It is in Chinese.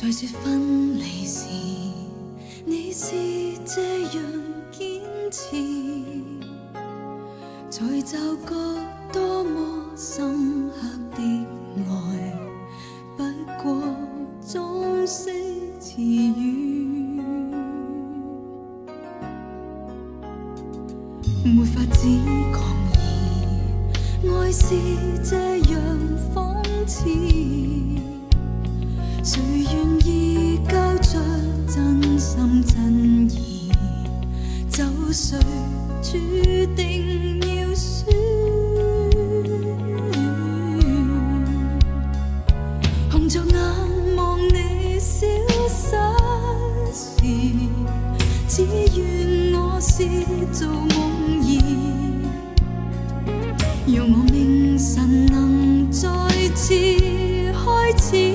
在说分离时，你是这样坚持，在骤觉多么深刻的爱，不过中式词语，没法子抗议，爱是这样谁愿意交出真心真意？就谁注定要输？红着眼望你消失时，只愿我是做梦儿，让我明晨能再次开始。